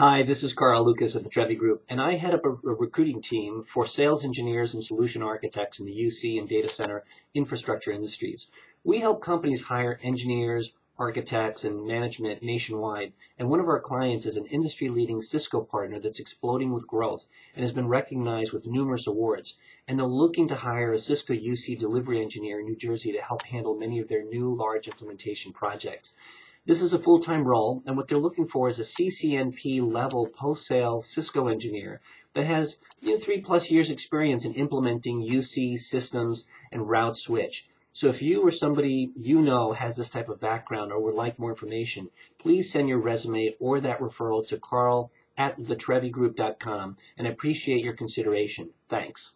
Hi, this is Karel Lucas at the Trevi Group, and I head up a, a, recruiting team for sales engineers and solution architects in the UC and data center infrastructure industries. We help companies hire engineers, architects, and management nationwide, and one of our clients is an industry-leading Cisco partner that's exploding with growth and has been recognized with numerous awards. And they're looking to hire a Cisco UC delivery engineer in New Jersey to help handle many of their new large implementation projects. This is a full-time role, and what they're looking for is a CCNP level post-sale Cisco engineer that has you know, three plus years experience in implementing UC systems and route switch. So if you or somebody you know has this type of background or would like more information, please send your resume or that referral to karel at thetrevigroup.com and I appreciate your consideration. Thanks.